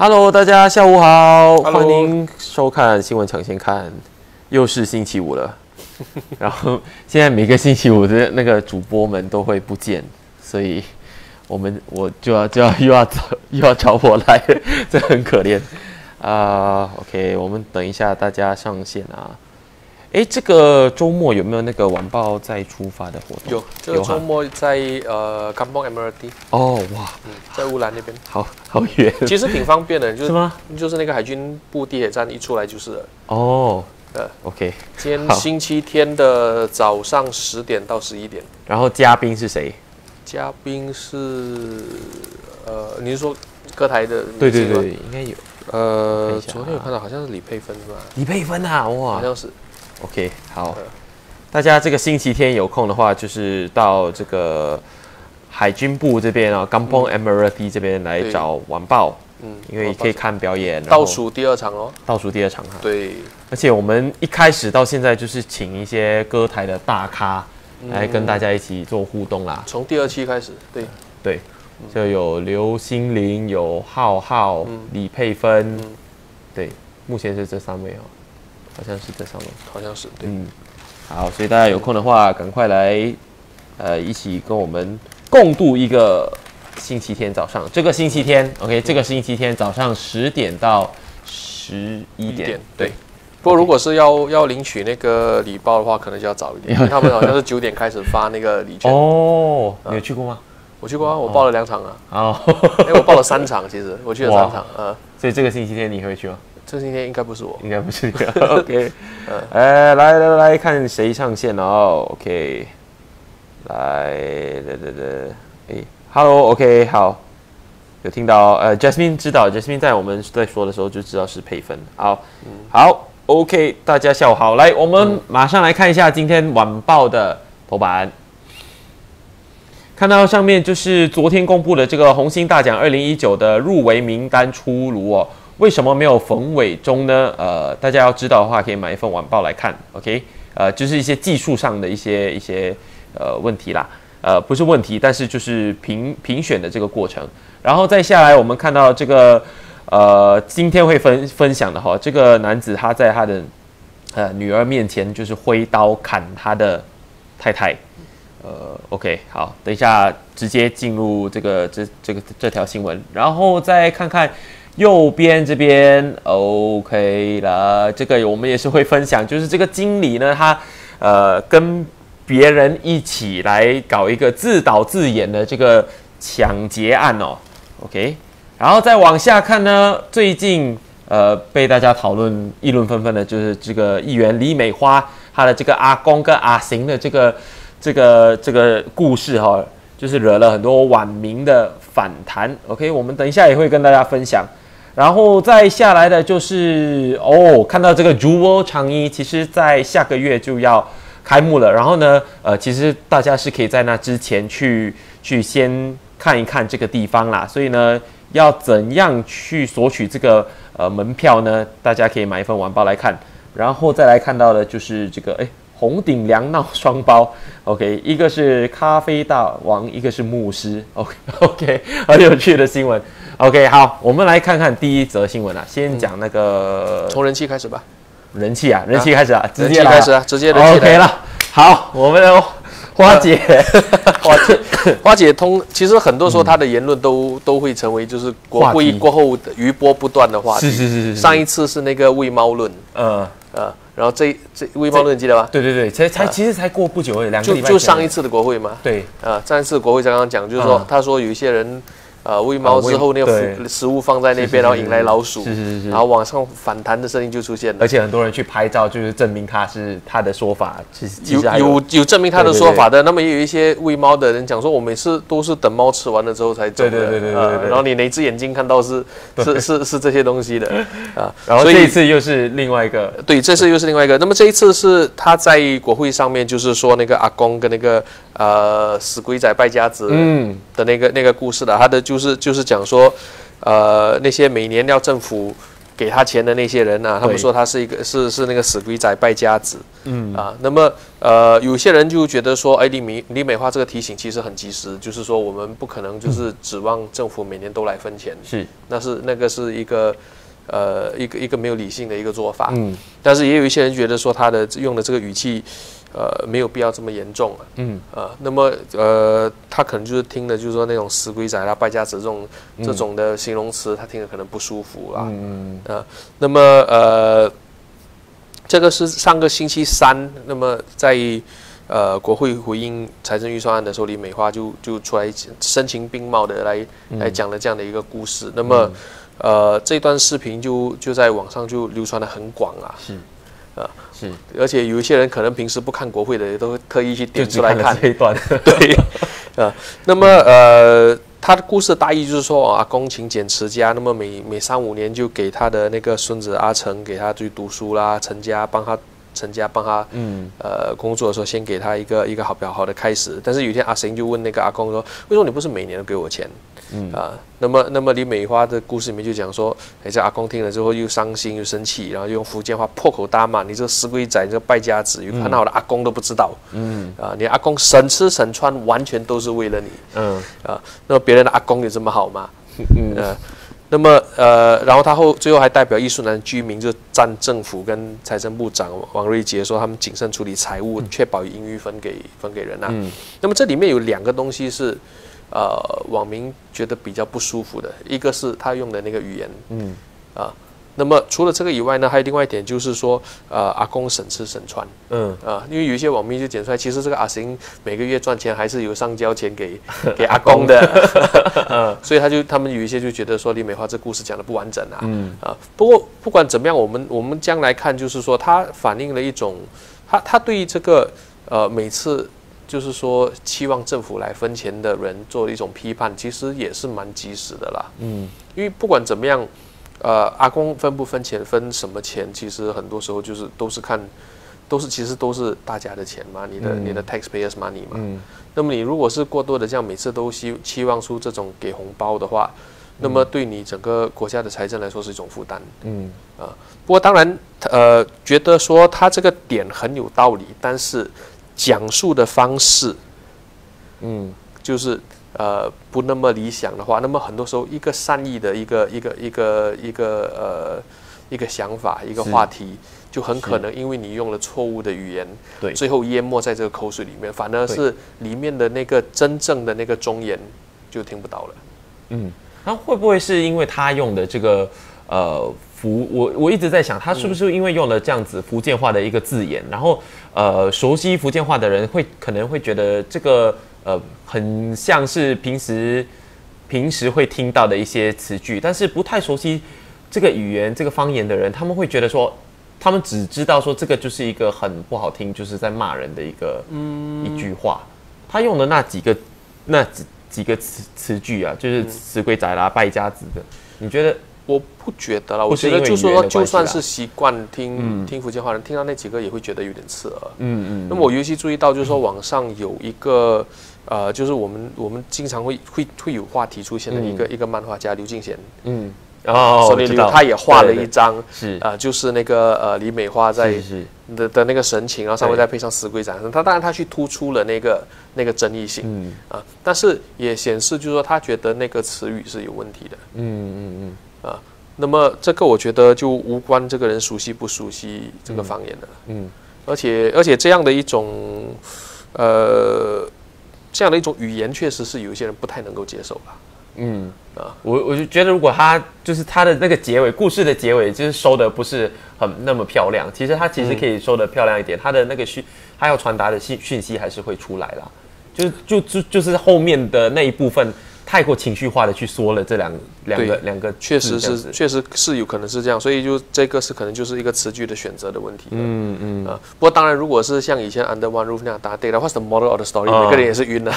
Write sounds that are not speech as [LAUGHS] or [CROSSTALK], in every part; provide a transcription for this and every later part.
Hello，大家下午好 Hello 欢迎收看新闻抢先看，又是星期五了。[LAUGHS] 然后现在每个星期五的那个主播们都会不见，所以我们我就要就要又要找又要找我来了，这很可怜啊、OK，我们等一下大家上线啊。诶，这个周末有没有那个晚报再出发的活动？有这个有周末在呃 Kampong Admiralty，哦，哇，嗯，在乌兰那边，好好远，其实挺方便的，就是是吗？就是那个海军部地铁站一出来就是了。哦呃，OK，今天星期天的早上十点到十一点，然后嘉宾是谁？嘉宾是呃，你是说歌台的？对对对，，应该有呃昨天有看到好像是李佩芬是吧？李佩芬啊，哇好像是。，OK，好。呃，大家这个星期天有空的话，就是到这个海军部这边啊，Kampong Admiralty 这边来找晚报，嗯，因为可以看表演，倒数第二场哦。倒数第二场哈。对，而且我们一开始到现在就是请一些歌台的大咖嗯。来跟大家一起做互动啦，从第二期开始，对，对，就有刘心凌、有浩浩、嗯。李佩芬嗯，对，目前是这三位哦，好像是在上面。好像是对。嗯，好，所以大家有空的话，赶快来，呃，一起跟我们共度一个星期天早上。这个星期天，OK，这个星期天早上十点到十一点点，对。不过如果是要要领取那个礼包的话，可能就要早一点，[LAUGHS] 因为他们好像是九点开始发那个礼券。哦，你有去过吗？我去过啊，我报了两场啊，哦，哎，我报了三场，其实我去了三场，呃，所以这个星期天你会去吗？这今天应该不是我，应该不是你。[LAUGHS] OK，哎，来来来看谁上线了哦。OK，来，来来来，哎，Hello，OK，好，有听到呃，Jasmine 知道，Jasmine 在我们在说的时候就知道是配分。好，好，OK，大家下午好，来，我们马上来看一下今天晚报的头版。看到上面就是昨天公布的这个红星大奖二零一九的入围名单出炉哦。为什么没有冯伟忠呢？呃，大家要知道的话，可以买一份晚报来看。OK，呃，就是一些技术上的一些一些呃问题啦，呃，不是问题，但是就是评评选的这个过程。然后再下来，我们看到这个呃，今天会分分享的哈，这个男子他在他的呃女儿面前就是挥刀砍他的太太。呃，OK，好，等一下直接进入这个这这个这条新闻，然后再看看右边这边，OK 了，这个我们也是会分享，就是这个经理呢，他呃跟别人一起来搞一个自导自演的这个抢劫案哦，OK，然后再往下看呢，最近呃被大家讨论议论纷纷的就是这个议员李美花，她的这个阿公跟阿行的这个。这个这个故事哈、就是惹了很多网民的反弹。OK，我们等一下也会跟大家分享。然后再下来的就是哦，看到这个竹窝长衣，其实在下个月就要开幕了。然后呢，呃，其实大家是可以在那之前去去先看一看这个地方啦。所以呢，要怎样去索取这个呃门票呢？大家可以买一份晚报来看。然后再来看到的就是这个哎。红顶梁闹双包，OK，一个是咖啡大王，一个是牧师，OK OK，[LAUGHS] 很有趣的新闻，OK，好，我们来看看第一则新闻啊，先讲那个从人气开始吧，人气啊，人气开始啊，直接开始啊，直接人气来 OK 了，好，我们的 [LAUGHS] 花姐，[LAUGHS] 花姐，[LAUGHS] 花姐通，其实很多时候她的言论都都会成为就是国会过后的余波不断的话题。是是是是是。上一次是那个喂猫论，嗯，呃，然后这这喂猫论你记得吗？对对对，才才其实才过不久而已，两个就礼拜前。就上一次的国会嘛，对，呃，上一次国会刚刚讲，就是说嗯。他说有一些人。呃，喂猫之后，那个食食物放在那边，然后引来老鼠，是是是是。然后往上反弹的声音就出现了。而。且很多人去拍照，就是证明他是他的说法，其实有有有证明他的说法的，那么也有一些喂猫的人讲说，我每次都是等猫吃完了之后才走的，对对对对对呃对对。然后你哪只眼睛看到是 [LAUGHS] 是是是这些东西的啊，[LAUGHS] 然后这一次又是另外一个对，这次又是另外一个。那么这一次是他在国会上面，就是说那个阿公跟那个呃死鬼仔败家子嗯。的那个那个故事的，他的就是就是讲说，呃，那些每年要政府给他钱的那些人啊，他们说他是一个是是那个死鬼仔败家子，嗯。啊，那么呃，有些人就觉得说，哎，李美李美花这个提醒其实很及时，就是说我们不可能就是指望政府每年都来分钱，是，那是那个是一个呃一个一个没有理性的一个做法，嗯。但是也有一些人觉得说他的用的这个语气，呃，没有必要这么严重啊。嗯呃，那么呃，他可能就是听的，就是说那种死鬼仔啦、败家子这种这种的形容词，他听了可能不舒服啦。嗯呃，那么呃，这个是上个星期三，那么在呃国会回应财政预算案的时候，李美花就就出来声情并茂的来、来讲了这样的一个故事。那么、呃，这段视频就就在网上就流传的很广啊。是啊是，而且有一些人可能平时不看国会的，也都会特意去点出来看。这一段，[LAUGHS] 对，啊，那么呃，他的故事大意就是说，阿公勤俭持家，那么每每三五年就给他的那个孙子阿成给他去读书啦，成家帮他成家帮他嗯呃工作的时候，先给他一个一个好比较好的开始。但是有一天阿成就问那个阿公说，为什么你不是每年都给我钱？嗯啊，那么那么李美花的故事里面就讲说，哎，这阿公听了之后又伤心又生气，然后用福建话破口大骂你这个死鬼仔，你这个败家子，有很好的阿公都不知道。嗯啊，你阿公省吃省穿，完全都是为了你嗯啊。那么别人的阿公有这么好吗？嗯呃，那么呃，然后他后最后还代表艺术南居民就赞政府跟财政部长王瑞杰说，他们谨慎处理财务，确保盈余分给分给人啊。嗯那么这里面有两个东西是呃网民觉得比较不舒服的，一个是他用的那个语言嗯啊。那么除了这个以外呢，还有另外一点就是说，呃，阿公省吃省穿。嗯啊，因为有一些网民就剪出来，其实这个阿行每个月赚钱还是有上交钱给 [LAUGHS] 给阿公的，[LAUGHS] 所以他就他们有一些就觉得说李美花这故事讲的不完整啊，嗯啊，不过不管怎么样，我们我们将来看就是说，它反映了一种，他他对于这个呃每次就是说期望政府来分钱的人做一种批判，其实也是蛮及时的啦，嗯。因为不管怎么样，呃，阿公分不分钱，分什么钱，其实很多时候就是都是看，都是其实都是大家的钱嘛，你的、嗯。你的 taxpayers money 嘛。嗯。那么你如果是过多的这样每次都希期望出这种给红包的话，那么对你整个国家的财政来说是一种负担。嗯。啊不过当然，呃，觉得说他这个点很有道理，但是讲述的方式嗯。就是呃不那么理想的话，那么很多时候一个善意的一个一个一个一个呃一个想法一个话题，就很可能因为你用了错误的语言，对。最后淹没在这个口水里面，反而是里面的那个真正的那个忠言就听不到了。嗯，那会不会是因为他用的这个呃福，我我一直在想，他是不是因为用了这样子福建话的一个字眼，然后呃熟悉福建话的人会可能会觉得这个呃很像是平时平时会听到的一些词句，但是不太熟悉这个语言这个方言的人，他们会觉得说。他们只知道说这个就是一个很不好听，就是在骂人的一个、一句话。他用的那几个那几几个词词句啊，就是死鬼仔啦、败家子的，你觉得？我不觉得了，我觉得就是说，就算是习惯听、听福建话的人，听到那几个也会觉得有点刺耳。嗯嗯那么我尤其注意到，就是说网上有一个，呃，就是我们我们经常会会会有话题出现的一个、一个漫画家刘敬贤，嗯，哦，知道。他也画了一张，是。啊、就是那个呃李美花在的的那个神情，然后上面再配上死鬼掌声，他当然他去突出了那个那个争议性嗯。啊，但是也显示就是说他觉得那个词语是有问题的。嗯嗯嗯那么这个我觉得就无关这个人熟悉不熟悉这个方言的，嗯。而且而且这样的一种，呃，这样的一种语言，确实是有一些人不太能够接受吧。嗯。啊。我我就觉得，如果他就是他的那个结尾，故事的结尾，就是收的不是很那么漂亮，其实他其实可以收的漂亮一点，他的那个讯，他要传达的讯讯息还是会出来了。就是就就就是后面的那一部分太过情绪化的去说了这两两个两个确实是，确实是有可能是这样，所以就这个是可能就是一个词句的选择的问题。嗯嗯。啊，不过当然，如果是像以前 Under One Roof 那样答对的话，是 the model of the story，、哦每个人也是晕了，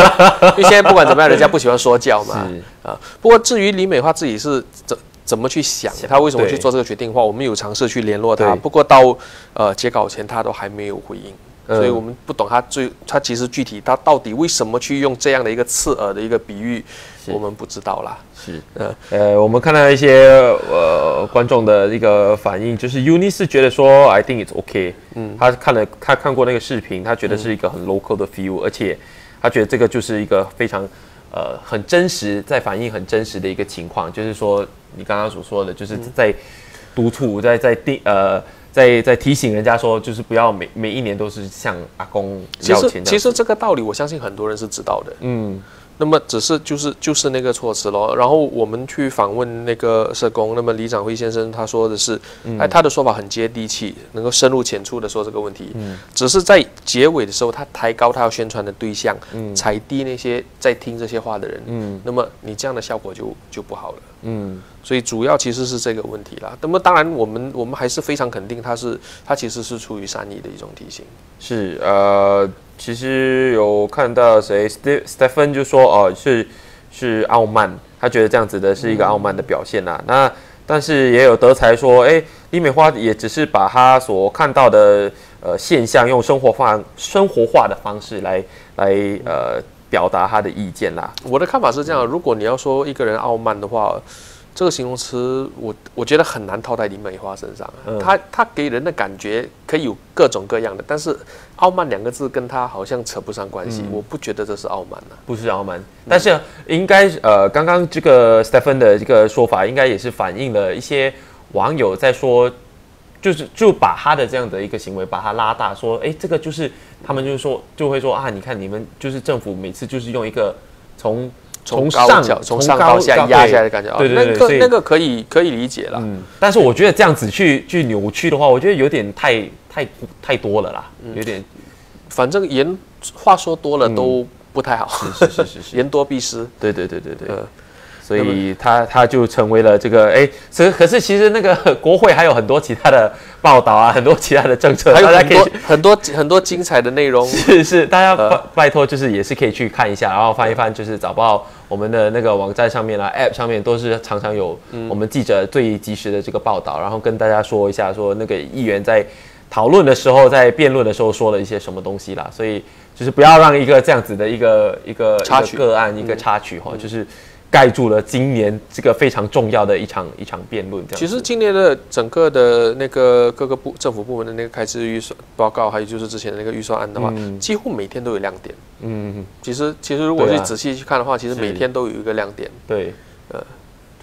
[LAUGHS] 因为现在不管怎么样，人家不喜欢说教嘛。[LAUGHS] 是。啊，不过至于李美花自己是怎怎么去想，她为什么去做这个决定的话，我们有尝试去联络她，不过到呃截稿前，她都还没有回应。嗯所以我们不懂他最他其实具体他到底为什么去用这样的一个刺耳的一个比喻，我们不知道啦。是，呃。呃，我们看到一些呃观众的一个反应，就是 Uni 是觉得说 I think it's okay，嗯，他看了他看过那个视频，他觉得是一个很 local 的 feel，、而且他觉得这个就是一个非常呃很真实，在反映很真实的一个情况，就是说你刚刚所说的，就是在督促，在在定呃。在在提醒人家说，就是不要每每一年都是向阿公要钱其实。其实这个道理，我相信很多人是知道的。嗯，那么只是就是就是那个措辞咯。然后我们去访问那个社工，那么李长辉先生他说的是，哎，他的说法很接地气，能够深入浅出的说这个问题。嗯，只是在结尾的时候，他抬高他要宣传的对象，嗯，踩低那些在听这些话的人。嗯，那么你这样的效果就就不好了。嗯，所以主要其实是这个问题啦。那么当然，我们我们还是非常肯定他是他其实是出于善意的一种提醒。是呃，其实有看到谁，Ste Stephen 就说哦、是是傲慢，他觉得这样子的是一个傲慢的表现啦。那但是也有德才说，哎，李美花也只是把他所看到的呃现象，用生活化生活化的方式来来呃表达他的意见啦。我的看法是这样：如果你要说一个人傲慢的话，这个形容词我我觉得很难套在林美花身上啊。嗯他他给人的感觉可以有各种各样的，但是傲慢两个字跟他好像扯不上关系。我不觉得这是傲慢啊。不是傲慢，但是应该呃，刚刚这个 Stephen 的这个说法，应该也是反映了一些网友在说，就是就把他的这样的一个行为把他拉大，说，哎，这个就是他们就是说就会说啊，你看你们就是政府每次就是用一个从从上从上到下压下来的感觉啊，对对对对，那个那个可以可以理解了。嗯，但是我觉得这样子去去扭曲的话，我觉得有点太太太多了啦，有点反正言话说多了都不太好，是是是是，[LAUGHS] 言多必失。对对对对对。呃，所以他他就成为了这个哎，可可是其实那个 [LAUGHS] 国会还有很多其他的报道啊，很多其他的政策，还有很多大家可以很多很多精彩的内容。[LAUGHS] 是是，大家拜呃。拜托就是也是可以去看一下，然后翻一翻就是早报我们的那个网站上面啦，App 上面都是常常有我们记者最及时的这个报道，然后跟大家说一下说那个议员在讨论的时候，在辩论的时候说了一些什么东西啦，所以就是不要让一个这样子的一个一个插曲。一个个案一个插曲哈，就是盖住了今年这个非常重要的一场一场辩论。这样其实今年的整个的那个各个部政府部门的那个开支预算报告，还有就是之前的那个预算案的话，嗯几乎每天都有亮点。嗯，其实其实如果去仔细去看的话，其实每天都有一个亮点。对，呃，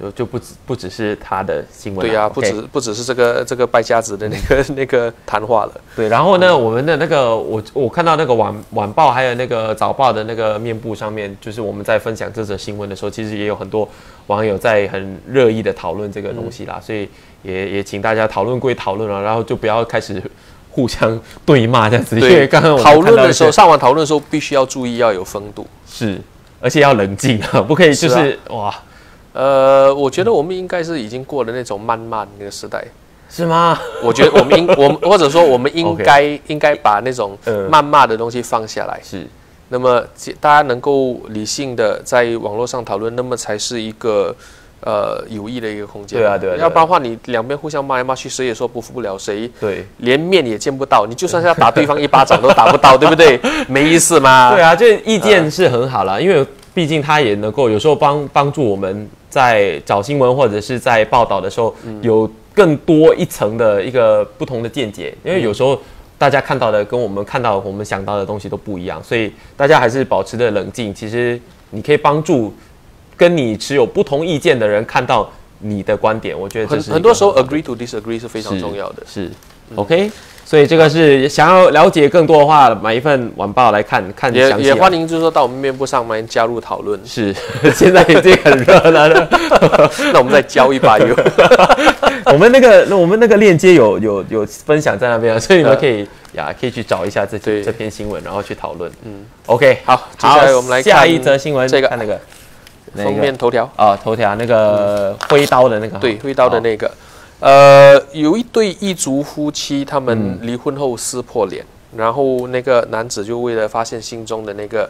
就就不只不只是他的新闻啦，对呀、不止不只是这个这个败家子的那个 [LAUGHS] 那个谈话了。对，然后呢，我们的那个我我看到那个晚晚报还有那个早报的那个面部上面，就是我们在分享这则新闻的时候，其实也有很多网友在很热议的讨论这个东西啦，所以也也请大家讨论归讨论了，然后就不要开始 [LAUGHS] 互相对骂这样子，因为刚刚讨论的时候，上网讨论的时候，必须要注意要有风度。是，而且要冷静啊，不可以就是是哇，呃，我觉得我们应该是已经过了那种谩骂的那个时代。是吗？我觉得我们应 [LAUGHS] 我们或者说我们应该应该把那种呃谩骂的东西放下来。是，那么大家能够理性的在网络上讨论，那么才是一个呃有益的一个空间。对啊对啊对啊要不然的话，你两边互相骂来骂去，谁也说不服不了谁，对。连面也见不到。你就算是要打对方一巴掌都打不到，[LAUGHS] 对不对？没意思嘛。对啊，这意见是很好啦，因为毕竟他也能够有时候帮帮助我们在找新闻或者是在报道的时候，有更多一层的一个不同的见解，因为有时候。大家看到的跟我们看到、我们想到的东西都不一样，所以大家还是保持着冷静。其实你可以帮助跟你持有不同意见的人看到你的观点，我觉得这很很多时候 agree to disagree 是非常重要的。是，OK。所以这个是想要了解更多的话，买一份晚报来看看也。也欢迎就是说到我们面部上面加入讨论，是，[LAUGHS] 现在已经很热了。[LAUGHS] 那我们再浇一把油。[LAUGHS] 我们那个，那我们那个链接有有有分享在那边啊，所以你们可以呀，可以去找一下这对这篇新闻，然后去讨论。嗯，OK，好，接下来我们来看下一则新闻，这个看那个封面头条。啊，头条那个挥刀的那个，对，挥刀的那个，呃，有一对异族夫妻，他们嗯。离婚后撕破脸，然后那个男子就为了发现心中的那个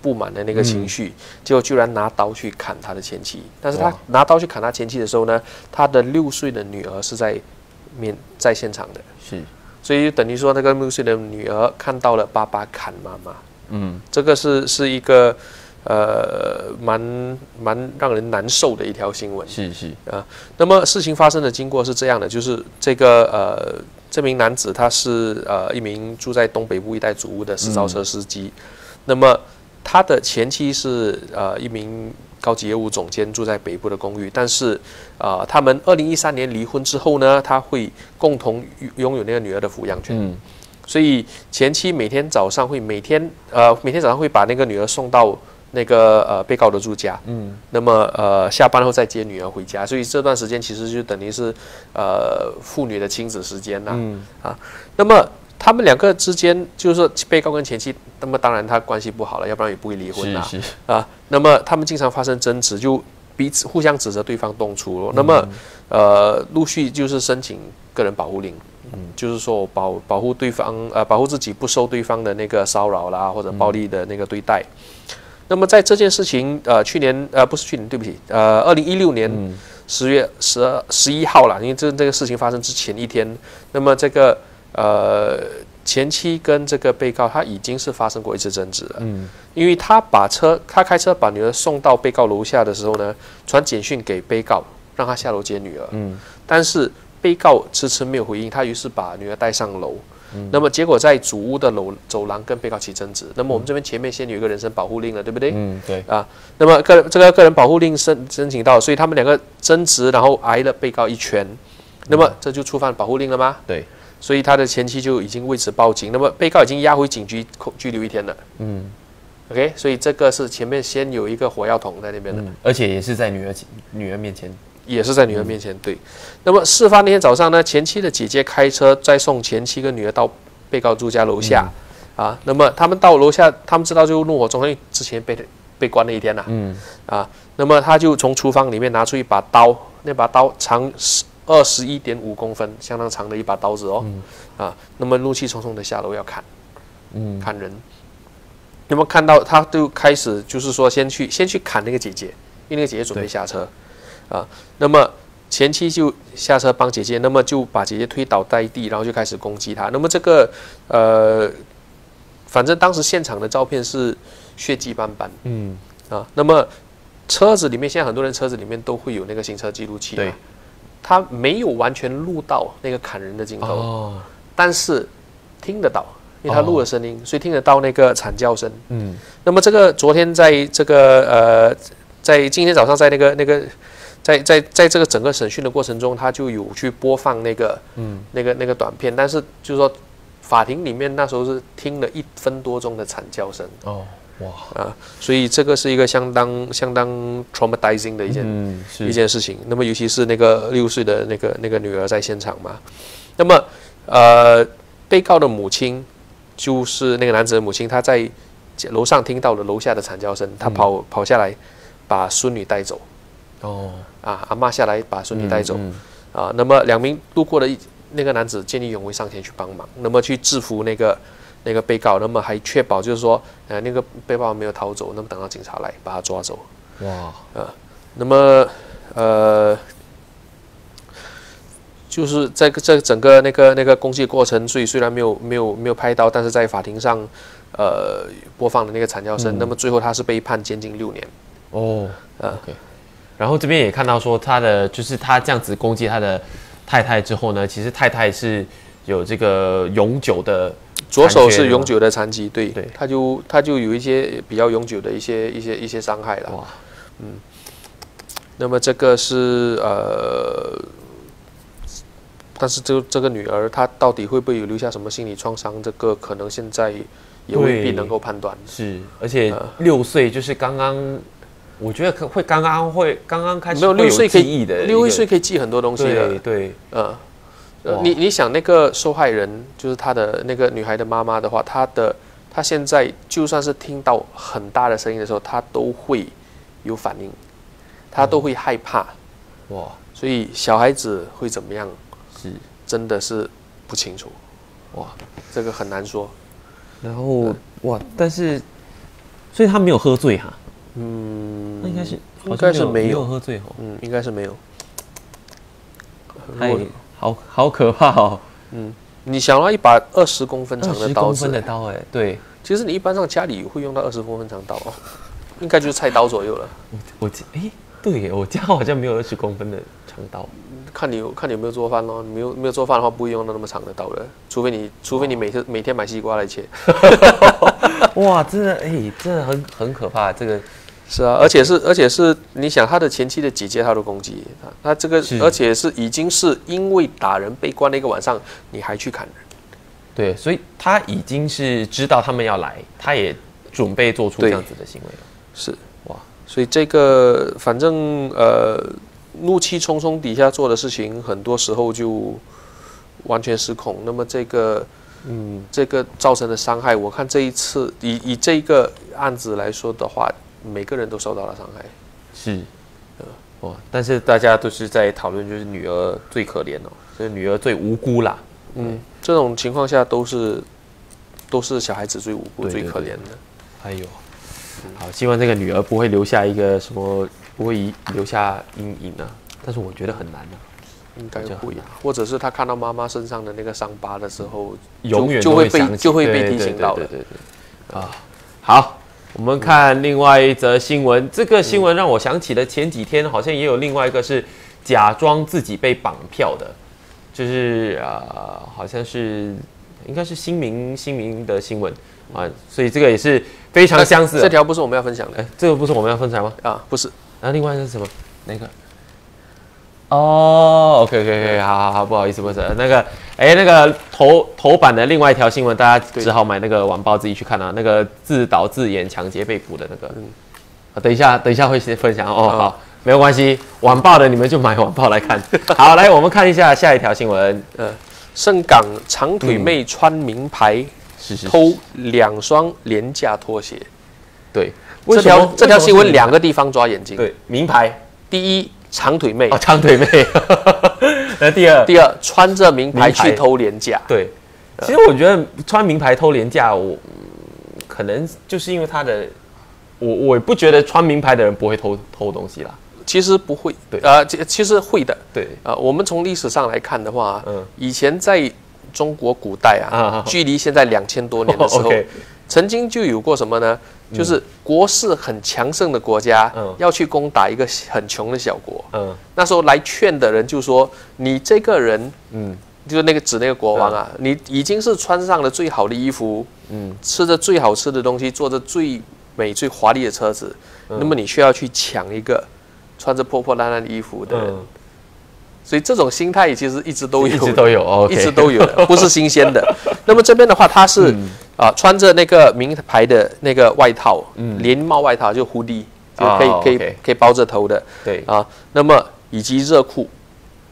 不满的那个情绪，结果居然拿刀去砍他的前妻。但是他拿刀去砍他前妻的时候呢，他的六岁的女儿是在面在现场的，是。所以等于说那个六岁的女儿看到了爸爸砍妈妈，嗯，这个是是一个呃蛮蛮让人难受的一条新闻。是是。啊，那么事情发生的经过是这样的，就是这个呃这名男子他是呃一名住在东北部一带祖屋的私造车司机，那么他的前妻是呃一名高级业务总监，住在北部的公寓，但是呃他们二零一三年离婚之后呢，他会共同拥有那个女儿的抚养权。嗯。所以前妻每天早上会每天呃每天早上会把那个女儿送到那个呃被告的住家，嗯，那么呃下班后再接女儿回家，所以这段时间其实就等于是呃父女的亲子时间呐、嗯啊。那么他们两个之间就是说被告跟前妻，那么当然他关系不好了，要不然也不会离婚啦是是，啊。那么他们经常发生争执，就彼此互相指责对方动粗咯。那么呃陆续就是申请个人保护令。嗯，就是说我保保护对方，呃，保护自己不受对方的那个骚扰啦，或者暴力的那个对待。那么在这件事情，呃，去年呃不是去年，对不起，呃，二零一六年十月十二十一号了，因为这这个事情发生之前一天，那么这个呃前妻跟这个被告他已经是发生过一次争执了，嗯。因为他把车他开车把女儿送到被告楼下的时候呢，传简讯给被告，让他下楼接女儿，嗯。但是被告迟迟没有回应，他于是把女儿带上楼。那么结果在主屋的楼走廊跟被告起争执。那么我们这边前面先有一个人身保护令了，对不对？嗯，对，啊，那么个这个个人保护令申申请到，所以他们两个争执，然后挨了被告一拳，那么这就触犯保护令了吗？对，所以他的前妻就已经为此报警，那么被告已经押回警局扣拘留一天了。嗯 OK，所以这个是前面先有一个火药桶在那边的。嗯，而且也是在女儿女儿面前，也是在女儿面前。对，那么事发那天早上呢，前妻的姐姐开车再送前妻跟女儿到被告住家楼下，啊，那么他们到楼下，他们知道就怒火中烧，因为之前被被关了一天呐、嗯。啊，那么他就从厨房里面拿出一把刀，那把刀长十二十一点五公分，相当长的一把刀子哦，啊，那么怒气冲冲的下楼要砍嗯。砍人，那么看到他就开始就是说先去先去砍那个姐姐，因为那个姐姐准备下车，啊，那么前妻就下车帮姐姐，那么就把姐姐推倒在地，然后就开始攻击她。那么这个呃，反正当时现场的照片是血迹斑斑嗯，啊。那么车子里面，现在很多人车子里面都会有那个行车记录器嘛对，他没有完全录到那个砍人的镜头，哦，但是听得到，因为他录了声音，所以听得到那个惨叫声。嗯那么这个昨天在这个呃，在今天早上在那个那个在在在这个整个审讯的过程中，他就有去播放那个嗯。那个那个短片，但是就是说法庭里面那时候是听了一分多钟的惨叫声哦，哇，啊，所以这个是一个相当相当 traumatizing 的一件、嗯，一件事情。那么尤其是那个六岁的那个那个女儿在现场嘛，那么呃，被告的母亲就是那个男子的母亲，她在楼上听到了楼下的惨叫声，她跑、跑下来把孙女带走哦，啊，阿妈下来把孙女带走、嗯啊。那么两名路过的一那个男子见义勇为上前去帮忙，那么去制服那个那个被告，那么还确保就是说呃那个被告没有逃走，那么等到警察来把他抓走。哇，那么，呃，就是在这整个那个那个攻击过程，所以虽然没有没有没有拍到，但是在法庭上，呃，播放的那个惨叫声，那么最后他是被判监禁六年。哦呃，OK。然后这边也看到说，他的就是他这样子攻击他的太太之后呢，其实太太是有这个永久的，左手是永久的残疾，对，对他就他就有一些比较永久的一些一些一些伤害了。哇，那么这个是呃，但是这这个女儿她到底会不会有留下什么心理创伤？这个可能现在也未必能够判断。是，而且呃六岁就是刚刚，我觉得可会刚刚会刚刚开始没有六岁可以的六岁可以记很多东西的，对，呃，呃你你想那个受害人就是他的那个女孩的妈妈的话，她的她现在就算是听到很大的声音的时候，她都会有反应，她都会害怕，哇，所以小孩子会怎么样，是。真的是不清楚，哇，这个很难说。然后哇，但是，所以他没有喝醉哈，嗯，那应该是应该是没没有有喝醉哦，嗯，应该是没有。太好好可怕哦，嗯，你想要一把二十公分长的刀子十公分，的刀，哎，对其实你一般上家里会用到二十公分长刀哦，[LAUGHS] 应该就是菜刀左右了。我记，哎，对耶，我家好像没有二十公分的长刀。看你有看你有没有做饭咯，你没有没有做饭的话，不会用到那么长的刀的，除非你除非你每次每天买西瓜来切。[LAUGHS] 哇，真的，哎，真的很很可怕。这个是啊，而且是而且是，你想他的前妻的姐姐，他都攻击他，他这个而且是已经是因为打人被关了一个晚上，你还去砍人，对，所以他已经是知道他们要来，他也准备做出这样子的行为了。是。哇，所以这个反正呃怒气冲冲底下做的事情，很多时候就完全失控。那么这个嗯，这个造成的伤害，我看这一次以以这个案子来说的话，每个人都受到了伤害。是，哇，但是大家都是在讨论，就是女儿最可怜哦，就是女儿最无辜啦。嗯，这种情况下都是都是小孩子最无辜、对对对最可怜的。哎呦，好，希望这个女儿不会留下一个什么，不会遗留下阴影啊。但是我觉得很难啊，应该比较不一样，或者是他看到妈妈身上的那个伤疤的时候，永远就会被就会被提醒到的。对对对对啊，好，我们看另外一则新闻。这个新闻让我想起了前几天好像也有另外一个是假装自己被绑票的，就是啊、好像是应该是新民新民的新闻啊，所以这个也是非常相似的。这条不是我们要分享的哎，这个不是我们要分享吗？啊，不是，然后另外是什么？哪个？哦，OK OK OK，好好好，不好意思，不好意思，那个，哎，那个头头版的另外一条新闻，大家只好买那个晚报自己去看啊。那个自导自演抢劫被捕的那个，嗯啊等一下，等一下会先分享哦。哦好，没有关系，晚报的你们就买晚报来看。[LAUGHS] 好，来我们看一下下一条新闻。呃，盛港长腿妹穿名牌是是是偷两双廉价拖鞋。对，这条这条新闻两个个地方抓眼睛。对名牌第一，长腿妹。哦，；长腿妹。[LAUGHS] 那第二，第二，穿着名牌去偷廉价。对，其实我觉得穿名牌偷廉价，我、嗯可能就是因为他的，我我不觉得穿名牌的人不会偷偷东西啦。其实不会，对。呃，其其实会的。对，呃，我们从历史上来看的话，嗯。以前在中国古代啊，啊啊啊。距离现在两千多年的时候 [LAUGHS] 曾经就有过什么呢？就是国势很强盛的国家、嗯。要去攻打一个很穷的小国，嗯。那时候来劝的人就说：“你这个人嗯。就是那个指那个国王啊，你已经是穿上了最好的衣服，嗯，吃着最好吃的东西，坐着最美最华丽的车子，那么你需要去抢一个穿着破破烂烂的衣服的人。嗯，所以这种心态其实一直都有，一直都有，OK。一直都有的，不是新鲜的。[LAUGHS] 那么这边的话，它是啊、穿着那个名牌的那个外套，连帽外套就 hoodie，就可以、哦可以可以包着头的对，啊。那么以及热裤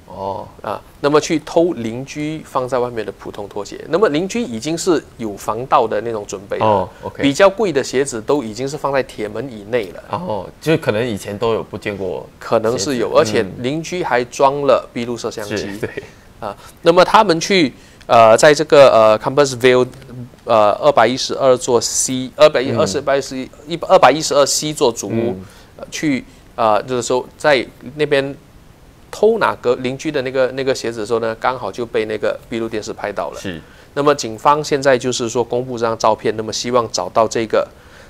哦，啊，那么去偷邻居放在外面的普通拖鞋。那么邻居已经是有防盗的那种准备了哦比较贵的鞋子都已经是放在铁门以内了。然后就可能以前都有不见过，可能是有，而且邻居还装了闭路摄像机。对，啊，那么他们去呃，在这个呃 Compassville 呃二百一十二座 C 二百一二十百十一二百一十二 C 座主屋、呃去呃就是说在那边偷拿隔邻居的那个那个鞋子的时候呢，刚好就被那个闭路电视拍到了。是那么警方现在就是说公布这张照片，那么希望找到这个。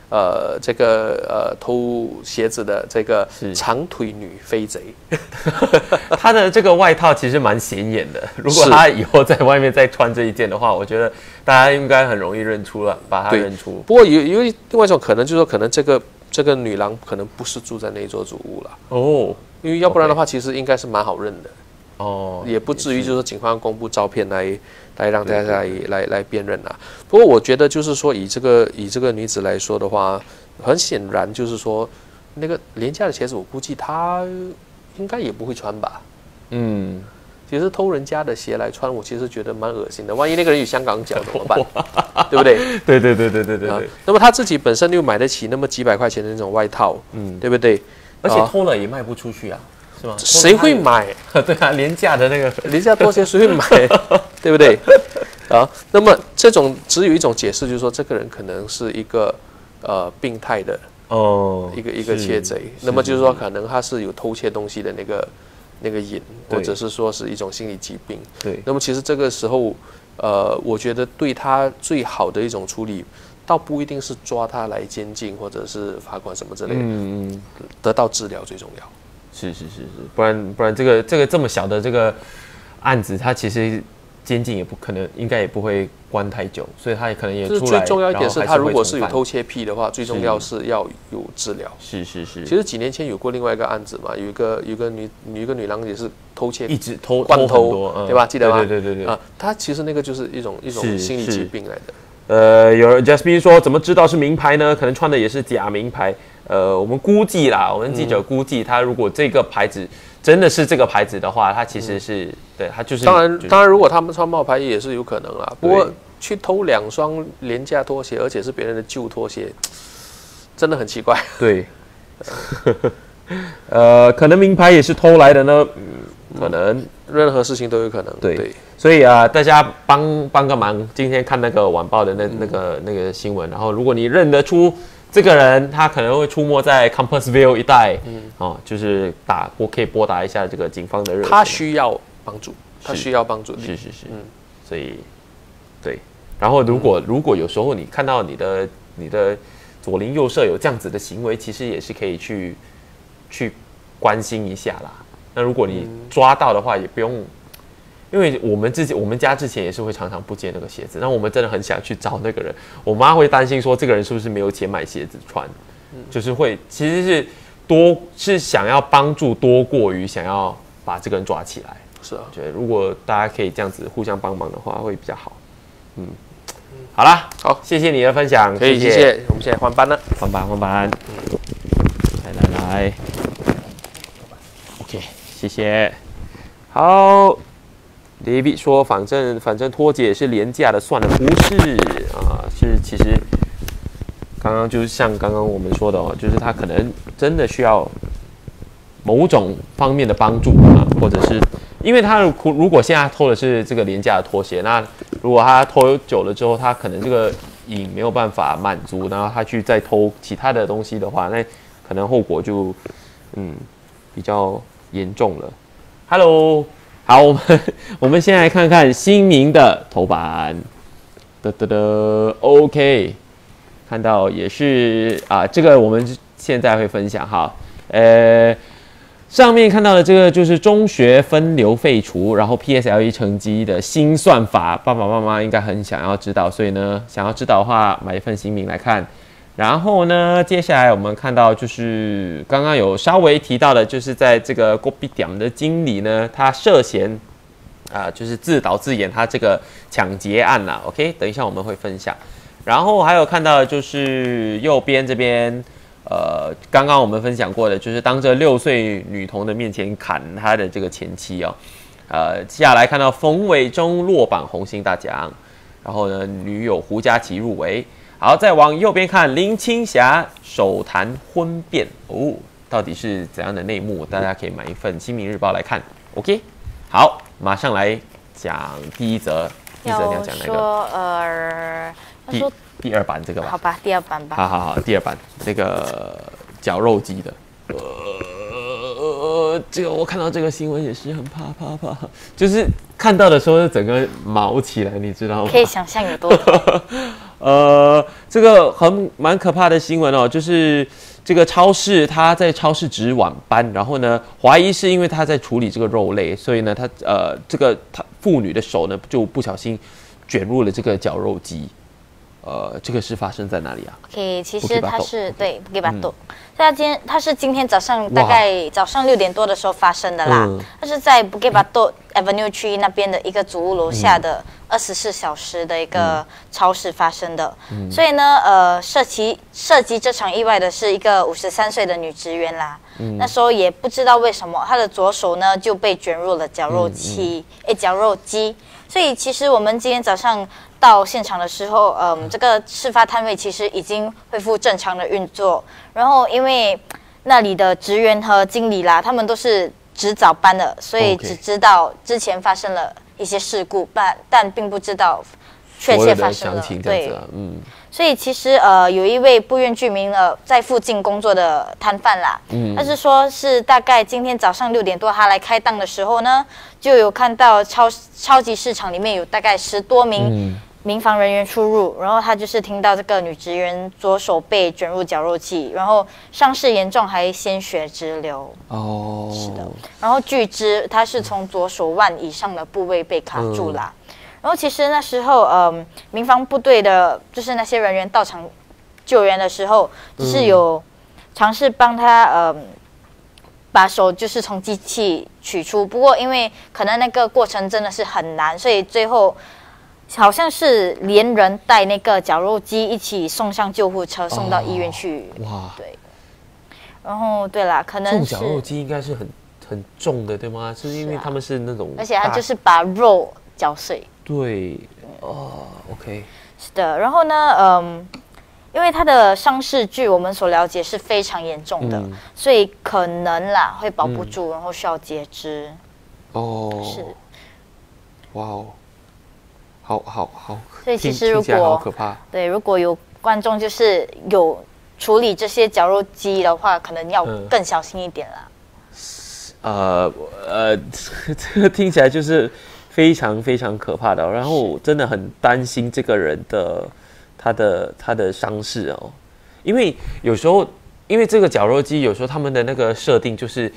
呃，这个呃偷鞋子的这个长腿女飞贼，[LAUGHS] 她的这个外套其实蛮显眼的。如果她以后在外面再穿这一件的话，我觉得大家应该很容易认出了，把她认出。不过有有另外一种可能，就是说可能这个这个女郎可能不是住在那一座主屋了，哦。因为要不然的话，其实应该是蛮好认的，哦，也不至于就是说警方公布照片来来让大家来来来辨认啊。不过我觉得就是说以这个以这个女子来说的话，很显然就是说那个廉价的鞋子，我估计她应该也不会穿吧。嗯，其实偷人家的鞋来穿，我其实觉得蛮恶心的。万一那个人有香港脚怎么办？[LAUGHS] 对不对？对对对对对对啊，，那么他自己本身又买得起那么几百块钱的那种外套，嗯，对不对？而且啊偷了也卖不出去啊，是吗？谁会买？[LAUGHS] 对啊，廉价的那个，廉价拖鞋？谁会买？[LAUGHS] 对不对？啊，那么这种只有一种解释，就是说这个人可能是一个呃病态的哦，一个一个窃贼，那么就是说可能他是有偷窃东西的那个那个瘾，或者是说是一种心理疾病。对，那么其实这个时候呃，我觉得对他最好的一种处理，倒不一定是抓他来监禁或者是罚款什么之类的，嗯嗯，得到治疗最重要。是是是是，不然不然这个这个这么小的这个案子，他其实监禁也不可能，应该也不会关太久，所以他也可能也是出来。最重要一点是，他如果是有偷窃癖的话，最重要是要有治疗。是是是，其实几年前有过另外一个案子嘛，有一个有一个女有一个女郎也是偷窃一直偷惯偷对吧记得吗对对对。啊，她其实那个就是一种一种心理疾病来的。呃，有人 Jasmine 说，怎么知道是名牌呢？可能穿的也是假名牌。呃，我们估计啦，我们记者估计，他如果这个牌子真的是这个牌子的话，他其实是、对他就是当然就是当然，如果他们穿冒牌也是有可能啦。不过去偷两双廉价拖鞋，而且是别人的旧拖鞋，真的很奇怪。对，[LAUGHS] 呃，可能名牌也是偷来的呢，嗯，可能。任何事情都有可能。对所以啊，大家帮帮个忙，今天看那个晚报的那那个那个新闻，然后如果你认得出这个人，他可能会出没在 Compassville 一带，嗯，哦，就是打我可以拨打一下这个警方的热线，他需要帮助，他需要帮助。是是是，嗯。所以对，然后如果如果有时候你看到你的你的左邻右舍有这样子的行为，其实也是可以去去关心一下啦。那如果你抓到的话，也不用，因为我们自己我们家之前也是会常常不见那个鞋子，那我们真的很想去找那个人。我妈会担心说这个人是不是没有钱买鞋子穿，就是会其实是多是想要帮助多过于想要把这个人抓起来。是啊，觉得如果大家可以这样子互相帮忙的话，会比较好。嗯，好啦，好谢谢你的分享，可以，谢谢。我们现在换班了。换班换班，来来来，OK，谢谢。好，David 说，反正反正脱节是廉价的，算了，不是啊，是其实刚刚就是像刚刚我们说的哦，就是他可能真的需要某种方面的帮助啊，或者是因为他如如果现在偷的是这个廉价的拖鞋，那如果他偷久了之后，他可能这个瘾没有办法满足，然后他去再偷其他的东西的话，那可能后果就嗯比较严重了。Hello，好，我们我们先来看看新民的头版，得得得，OK，看到也是啊，这个我们现在会分享哈，呃。上面看到的这个就是中学分流废除，然后 PSLE 成绩的新算法，爸爸妈妈应该很想要知道，所以呢，想要知道的话，买一份新名来看。然后呢，接下来我们看到就是刚刚有稍微提到的，就是在这个 g o b i 点的经理呢，他涉嫌啊、就是自导自演他这个抢劫案啦。OK，等一下我们会分享。然后还有看到的就是右边这边。呃，刚刚我们分享过的，就是当着六岁女童的面前砍他的这个前妻哦。呃，接下来看到冯伟忠落榜红星大奖，然后呢，女友胡佳琪入围。好，再往右边看，林青霞首谈婚变哦，到底是怎样的内幕？大家可以买一份《新民日报》来看。OK，好，马上来讲第一则。第一则你要讲哪个？说呃，第第二版这个吧。好吧，第二版吧。好好好，第二版那个绞肉机的，呃，这个我看到这个新闻也是很怕怕怕，就是看到的时候整个毛起来，你知道吗可？以想象有多痛。[LAUGHS] 呃，这个很蛮可怕的新闻哦，就是这个超市他在超市值晚班，然后呢，怀疑是因为他在处理这个肉类，所以呢，他呃这个他妇女的手呢就不小心卷入了这个绞肉机。呃，这个是发生在哪里啊？OK，其实它是对不给巴豆，他今天他是今天早上大概早上六点多的时候发生的啦嗯。它是在不给巴豆 Avenue Tree 那边的一个主屋楼下的二十四小时的一个超市发生的。所以呢，呃，涉及涉及这场意外的是一个五十三岁的女职员啦。那时候也不知道为什么她的左手呢就被卷入了绞肉机，哎，绞肉机。所以其实我们今天早上到现场的时候，嗯，这个事发摊位其实已经恢复正常的运作。然后因为那里的职员和经理啦，他们都是值早班的，所以只知道之前发生了一些事故，但但并不知道确切发生了对。嗯。所以其实呃，有一位不愿具名的在附近工作的摊贩啦，嗯。他是说是大概今天早上六点多他来开档的时候呢，就有看到超超级市场里面有大概十多名嗯民防人员出入，然后他就是听到这个女职员左手被卷入绞肉机，然后伤势严重，还鲜血直流。哦，是的然后据知他是从左手腕以上的部位被卡住啦。然后其实那时候，嗯，民防部队的，就是那些人员到场救援的时候，就是有尝试帮他，嗯，把手就是从机器取出。不过因为可能那个过程真的是很难，所以最后好像是连人带那个绞肉机一起送上救护车，送到医院去。哇，对。然后对啦，可能绞肉机应该是很很重的，对吗？是因为他们是那种大，而且他就是把肉绞碎。对哦，OK，是的，然后呢，嗯，因为他的伤势，据我们所了解是非常严重的，嗯所以可能啦会保不住，然后需要截肢。哦，是，哇哦，好好好，所以其听实如果可怕，对，如果有观众就是有处理这些绞肉机的话，可能要嗯更小心一点啦。呃呃，这个听起来就是非常非常可怕的哦、然后我真的很担心这个人的他的他的伤势哦，因为有时候因为这个绞肉机有时候他们的那个设定就是。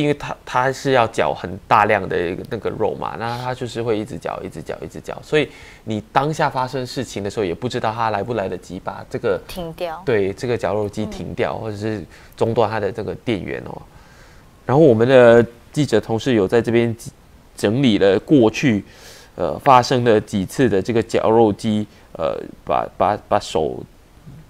因为它它是要搅很大量的一个那个肉嘛，那它就是会一直搅，一直搅，一直搅，所以你当下发生事情的时候，也不知道它来不来得及把这个停掉。对这个绞肉机停掉，或者是中断它的这个电源哦。然后我们的记者同事有在这边整理了过去呃发生的几次的这个绞肉机呃把把把手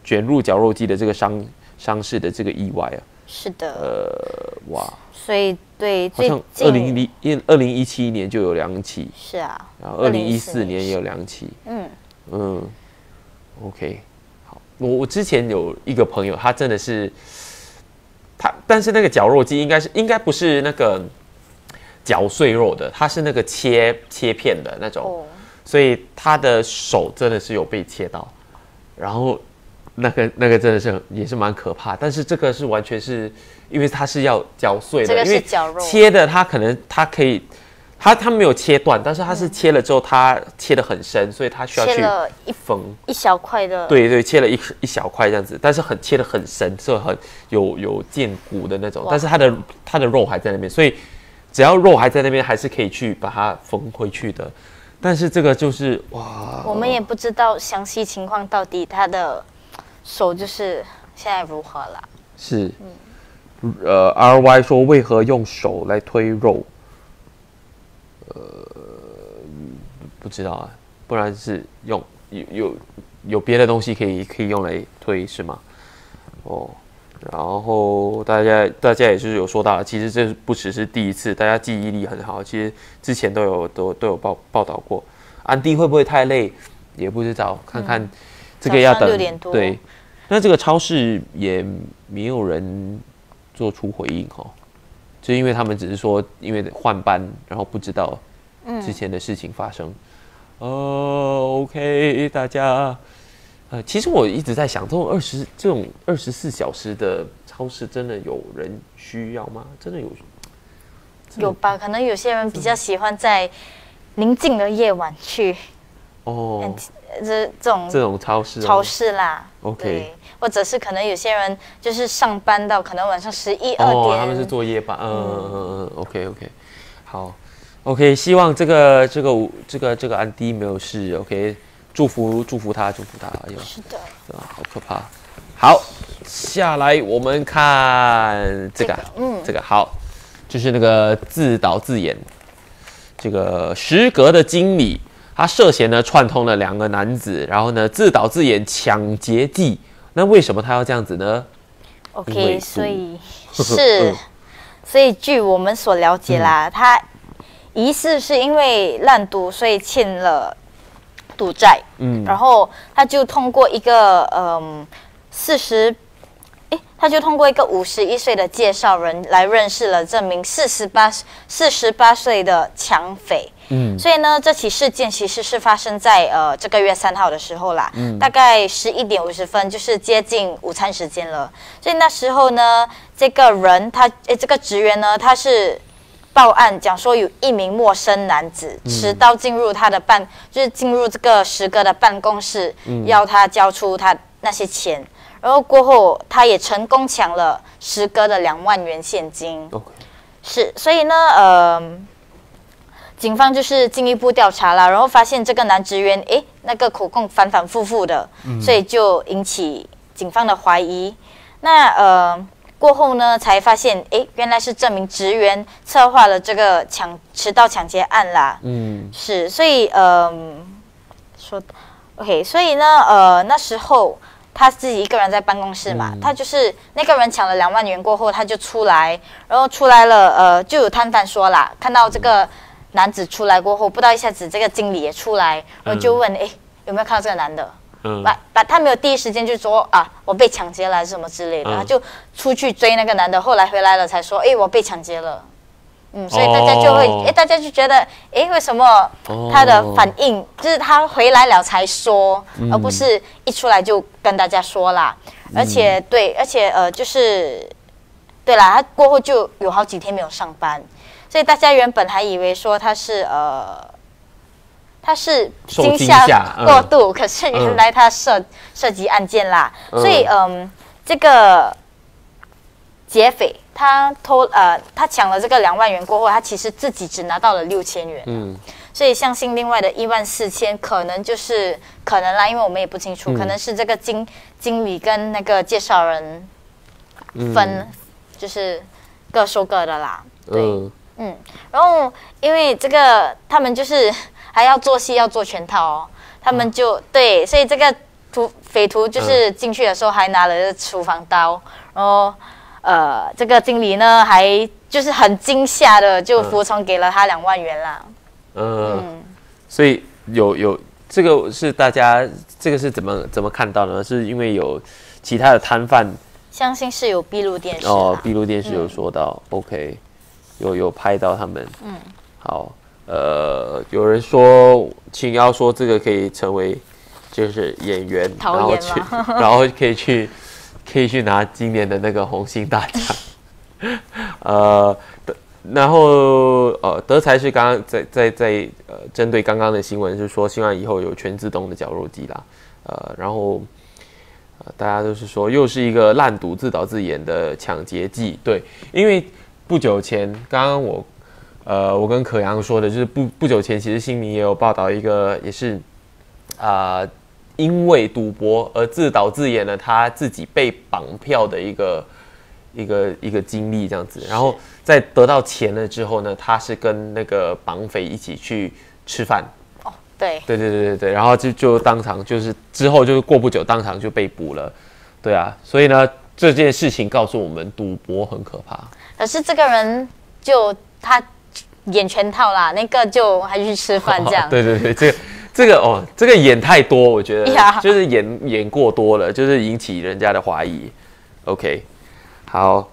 卷入绞肉机的这个伤伤势的这个意外啊，是的，呃哇，所以对好像二零近零二零一七年就有两起，是啊，然后二零一四2014年也有两起，嗯，嗯，OK，好，我我之前有一个朋友，他真的是他，但是那个绞肉机应该是应该不是那个绞碎肉的，它是那个切切片的那种，哦，所以他的手真的是有被切到，然后那个那个真的是也是蛮可怕，但是这个是完全是因为它是要绞碎的，这个是因为绞肉切的它可能它可以。它它没有切断，但是它是切了之后，它切的很深，所以它需要去切了一缝。一小块的，对对，切了一一小块这样子，但是很切的很深，是很有有见骨的那种，但是它的它的肉还在那边，所以只要肉还在那边，还是可以去把它缝回去的。但是这个就是哇，我们也不知道详细情况到底它的手就是现在如何了。是，呃，R Y 说为何用手来推肉？呃，不知道啊，不然是用有有有别的东西可以可以用来推是吗？哦，然后大家大家也是有说到，其实这不只是第一次，大家记忆力很好，其实之前都有都都有报报道过。安迪会不会太累？也不知道，看看这个要等6点多对。那这个超市也没有人做出回应哦，就因为他们只是说因为换班，然后不知道之前的事情发生。哦，OK，大家，呃，其实我一直在想，这种二十这种二十四小时的超市，真的有人需要吗？真的有？有吧？可能有些人比较喜欢在宁静的夜晚去哦，呃这这种这种超市、哦，超市啦。OK，或者是可能有些人就是上班到可能晚上十一二哦，点，他们是做夜班，嗯嗯。嗯嗯，OK OK，好，OK，希望这个这个这个这个安迪没有事，OK，祝福祝福他，祝福他，哎呦，是的，啊，好可怕。好，下来我们看这个，这个嗯。这个好，就是那个自导自演，这个时隔的经理，他涉嫌呢串通了两个男子，然后呢自导自演抢劫记。那为什么他要这样子呢？OK，所以嗯 [LAUGHS] 是，所以据我们所了解啦，他疑似是因为滥赌，所以欠了赌债，嗯然后他就通过一个嗯四十诶，他就通过一个五十一岁的介绍人来认识了这名四十八四十八岁的抢匪。嗯，所以呢，这起事件其实是发生在呃这个月三号的时候啦，嗯大概十一点五十分，就是接近午餐时间了。所以那时候呢，这个人他诶，这个职员呢，他是。报案讲说有一名陌生男子持刀进入他的办，就是进入这个石哥的办公室，要他交出他那些钱，然后过后他也成功抢了石哥的两万元现金。是，所以呢，呃，警方就是进一步调查了，然后发现这个男职员，诶，那个口供反反复复的，所以就引起警方的怀疑。那呃。过后呢，才发现，哎，原来是这名职员策划了这个抢迟到抢劫案啦。嗯，是，所以，嗯，说，OK，所以呢，呃，那时候他自己一个人在办公室嘛，他就是那个人抢了两万元过后，他就出来，然后出来了，呃，就有摊贩说啦，看到这个男子出来过后，不到一下子，这个经理也出来，然后就问，哎，有没有看到这个男的？把把他没有第一时间就说啊，我被抢劫了什么之类的，他就出去追那个男的，后来回来了才说，哎，我被抢劫了。嗯，所以大家就会，哎，大家就觉得，哎，为什么他的反应就是他回来了才说，而不是一出来就跟大家说啦。而且对，而且呃，就是对啦，他过后就有好几天没有上班，所以大家原本还以为说他是呃。他是惊吓过度，可是原来他涉涉及案件啦，所以嗯，这个劫匪他偷呃，他抢了这个两万元过后，他其实自己只拿到了六千元，嗯，所以相信另外的一万四千可能就是可能啦，因为我们也不清楚，可能是这个经经理跟那个介绍人分，就是各收各的啦，对，嗯，然后因为这个他们就是。还要做戏，要做全套哦。他们就对，所以这个徒匪徒就是进去的时候还拿了厨房刀，然后呃，这个经理呢还就是很惊吓的就服从给了他两万元啦。嗯，所以有有这个是大家这个是怎么怎么看到的呢？是因为有其他的摊贩，相信是有闭路电视哦，闭路电视有说到，OK，有有拍到他们，嗯，好。呃，有人说青妖说这个可以成为就是演员，然后去，[LAUGHS] 然后可以去可以去拿今年的那个红星大奖。[LAUGHS] 呃，然后呃，德才是刚刚在在在呃，针对刚刚的新闻是说，希望以后有全自动的绞肉机啦。呃，然后呃，大家都是说又是一个烂赌自导自演的抢劫记。对，因为不久前刚刚我。呃，我跟可阳说的，就是不不久前，其实新民也有报道一个，也是啊，因为赌博而自导自演了他自己被绑票的一个一个一个经历，这样子。然后在得到钱了之后呢，他是跟那个绑匪一起去吃饭。哦，对，对对对对对，然后就就当场就是之后就是过不久当场就被捕了。对啊，所以呢，这件事情告诉我们，赌博很可怕。可是这个人就他。演全套啦，那个就还去吃饭这样。[LAUGHS] 对对对，这个这个哦，这个演太多，我觉得 [LAUGHS] 就是演演过多了，就是引起人家的怀疑。OK，好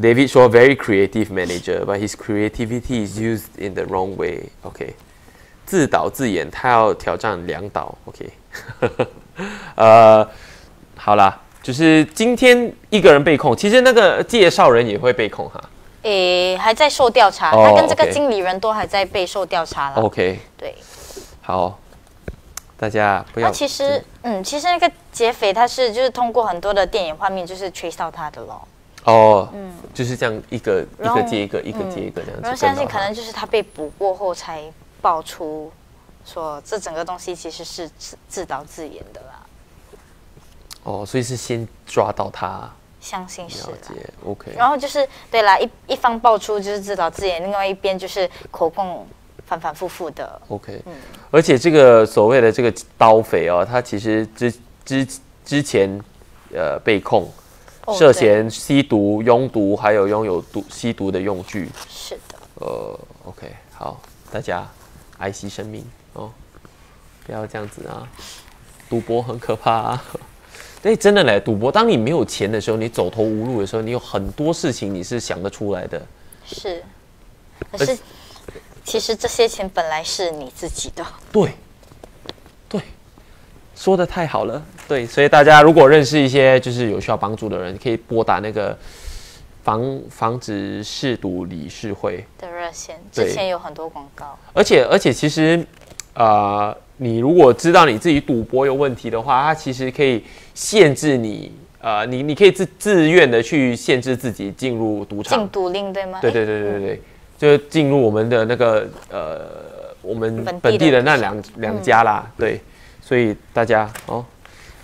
，David 说 very creative manager，but his creativity is used in the wrong way。OK，自导自演，他要挑战两导。OK，[LAUGHS] 呃，好啦，就是今天一个人被控，其实那个介绍人也会被控哈。诶，还在受调查，他跟这个经理人都还在备受调查了。OK，对，好，大家不要。那其实，嗯，其实那个劫匪他是就是通过很多的电影画面，就是 trace 到他的咯。哦，嗯，就是这样一个一个接一个，一个接一个这样子。然后相信可能就是他被捕过后才爆出，说这整个东西其实是自自导自演的啦。哦，所以是先抓到他。相信是，OK。然后就是对啦，一一方爆出就是自导自演，另外一边就是口供反反复复的，OK。嗯，而且这个所谓的这个刀匪哦，他其实之之之前呃被控涉嫌吸毒、拥毒，还有拥有毒吸毒的用具。是的。呃，OK，好，大家爱惜生命哦，不要这样子啊，赌博很可怕。啊。[LAUGHS] 对，真的嘞，赌博，当你没有钱的时候，你走投无路的时候，你有很多事情你是想得出来的。是，可是其实这些钱本来是你自己的。对，对，说的太好了。对，所以大家如果认识一些就是有需要帮助的人，可以拨打那个防防止嗜赌理事会。的热线之前有很多广告，而且而且其实，呃，你如果知道你自己赌博有问题的话，它其实可以限制你，呃，你你可以自自愿的去限制自己进入赌场禁。赌令对吗？对对对对对对，就进入我们的那个呃，我们本地的那两两家啦。对，所以大家哦，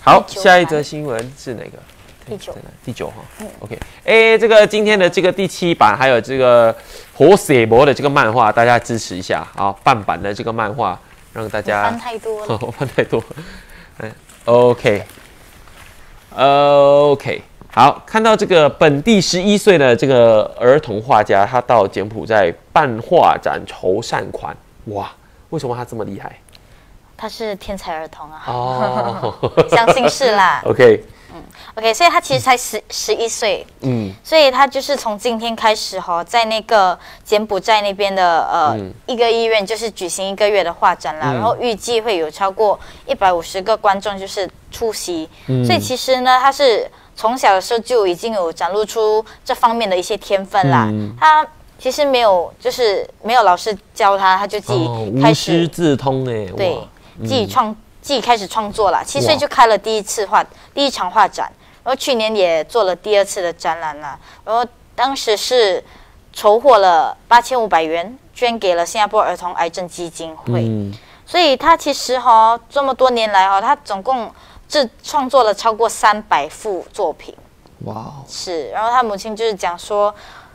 好，下一版则新闻是哪个？第九第九哈。OK，哎，这个今天的这个第七版还有这个活血魔的这个漫画，大家支持一下好，半版的这个漫画让大家翻太多了。[LAUGHS] 我翻太多。嗯，OK，OK，、OK，好，看到这个本地十一岁的这个儿童画家，他到柬埔寨办画展筹善款，哇，为什么他这么厉害？他是天才儿童啊，哦。[LAUGHS] 相信是啦。[LAUGHS] OK，嗯 OK，所以他其实才十十一岁，嗯，所以他就是从今天开始哈，在那个柬埔寨那边的呃、嗯。一个医院，就是举行一个月的画展啦，嗯。然后预计会有超过一百五十个观众就是出席，嗯。所以其实呢，他是从小的时候就已经有展露出这方面的一些天分啦。嗯他其实没有就是没有老师教他，他就自己哦，开无师始、自通哎，对哇，自己创、自己开始创作了。七岁就开了第一次画第一场画展，然后去年也做了第二次的展览啦。然后当时是筹获了八千五百元，捐给了新加坡儿童癌症基金会。嗯，所以他其实哈、这么多年来哈、他总共制创作了超过三百幅作品。哇哦，是，然后他母亲就是讲说，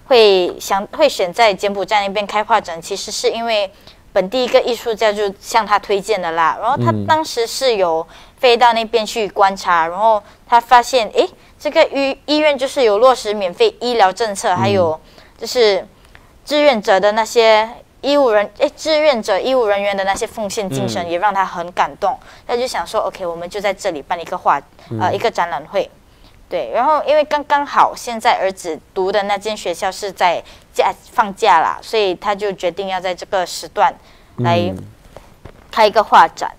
会想会选在柬埔寨那边开画展，其实是因为本地一个艺术家就向他推荐的啦。然后他嗯当时是有飞到那边去观察，然后他发现，诶，这个医医院就是有落实免费医疗政策，还有就是志愿者的那些。医务人诶，志愿者医务人员的那些奉献精神嗯。也让他很感动，他就想说，OK，我们就在这里办一个画，呃，一个展览会，对，然后因为刚刚好现在儿子读的那间学校是在假放假啦，所以他就决定要在这个时段来嗯。开一个画展。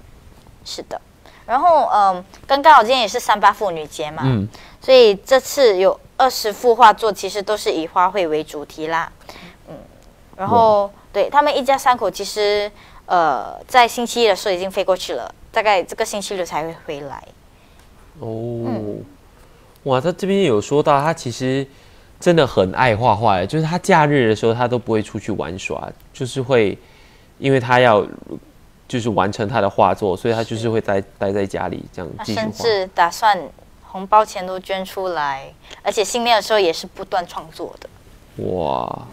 是的，然后嗯，刚刚好今天也是三八妇女节嘛，嗯，所以这次有二十幅画作，其实都是以花卉为主题啦。嗯，然后对他们一家三口，其实呃在星期一的时候已经飞过去了，大概这个星期六才会回来。哦，哇，他这边有说到，他其实真的很爱画画，就是他假日的时候他都不会出去玩耍，就是会，因为他要就是完成他的画作，所以他就是会待待在家里这样他继续画。甚至打算红包钱都捐出来，而且新年的时候也是不断创作的。哇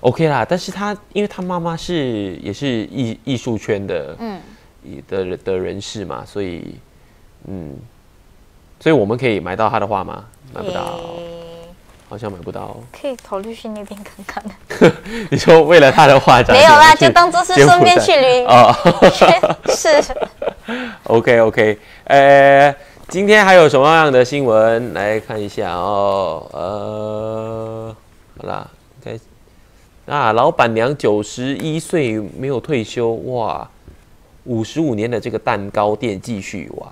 ，OK 啦，但是他因为他妈妈是也是艺艺术圈的，嗯，的的人士嘛，所以嗯，所以我们可以买到他的画吗？买不到，好像买不到。可以考虑去那边看看。[LAUGHS] 你说为了他的画展，[LAUGHS] 没有啦，就当做是顺便去旅。哦 [LAUGHS] 是，，OK OK，呃，今天还有什么样的新闻来看一下哦？呃，好啦，啊，老板娘九十一岁没有退休，哇，五十五年的这个蛋糕店继续哇。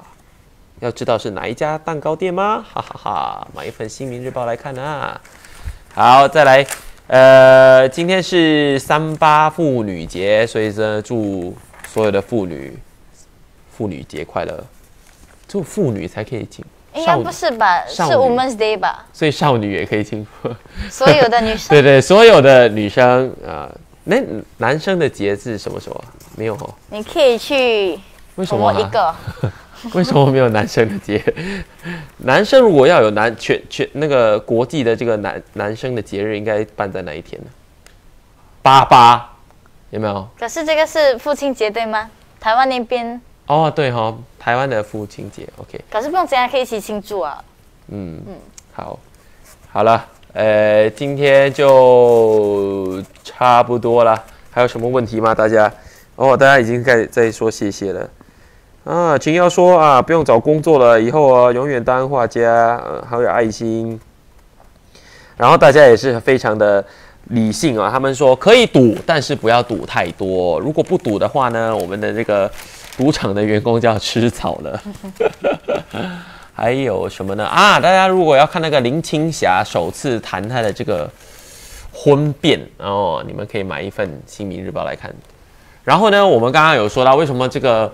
要知道是哪一家蛋糕店吗？[LAUGHS] 哈哈哈买一份《新民日报》来看啊。好，再来，呃，今天是三八妇女节，所以呢，祝所有的妇女妇女节快乐。祝妇女才可以进，应该不是吧？是 Women's Day 吧？所以少女也可以庆祝。[LAUGHS] 所有的女生对对，所有的女生啊，那、男生的节是什么时候啊？没有哦，你可以去为什么、一个。[LAUGHS] 为什么没有男生的节？男生如果要有男全全那个国际的这个男男生的节日，应该办在哪一天呢？八八有没有？可是这个是父亲节对吗？台湾那边，哦，对哈、哦，台湾的父亲节，OK，可是不用这样可以一起庆祝啊。嗯嗯，好，好了，呃，今天就差不多了，还有什么问题吗？大家？哦，大家已经在在说谢谢了。啊，群瑶说啊，不用找工作了，以后啊永远当画家，呃，好有爱心。然后大家也是非常的理性啊，他们说可以赌，但是不要赌太多。如果不赌的话呢，我们的这个赌场的员工就要吃草了。还有什么呢？啊，大家如果要看那个林青霞首次谈她的这个婚变哦，你们可以买一份《新民日报》来看。然后呢，我们刚刚有说到为什么这个。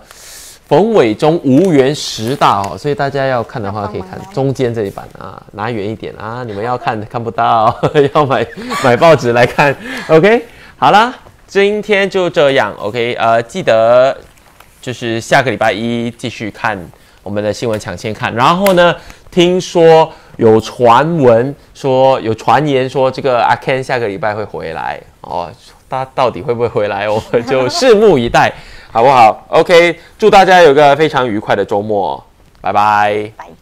冯伟忠无缘十大哦，所以大家要看的话可以看中间这一版啊，拿远一点啊，你们要看看不到，要买买报纸来看。OK，好了，今天就这样。OK，呃，记得就是下个礼拜一继续看我们的新闻抢先看。然后呢，听说有传闻说有传言说这个阿 Ken 下个礼拜会回来哦，他到底会不会回来，我们 [LAUGHS] 就拭目以待。好不好？OK，祝大家有个非常愉快的周末，拜拜。拜。